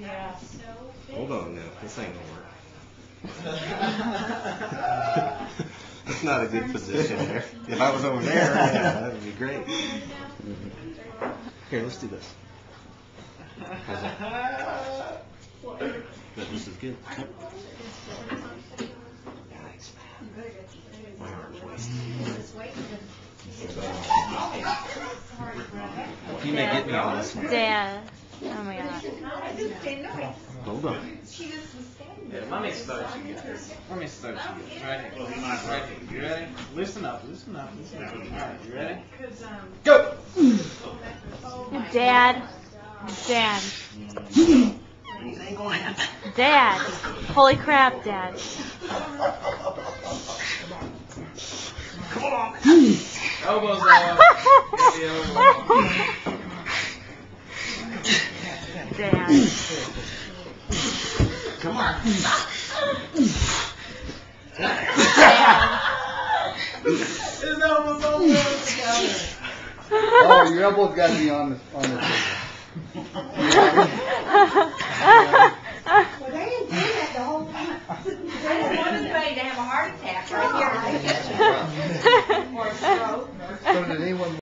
Yeah. Hold on now, this ain't gonna work. That's not a good position there. If I was over there, yeah, that would be great. Here, let's do this. How's that? But this is good. Yep. Nice. My arm's wasted. You may get me on this one. Dad. Oh my god. Hold on. Yeah, let me start you guys. Let me start you guys. Right here. Right here. You ready? Listen up, listen up, listen up. Alright, you ready? Um, go! Dad. Dad. Dad. Holy crap, Dad. Come on. Elbows up. Get the elbow. Dad. Come on. His elbows over together. Oh, your elbows got to be on the, on the table. Well, they didn't do that the whole time. I didn't want to have a heart attack right here in the kitchen. Or a stroke. So did anyone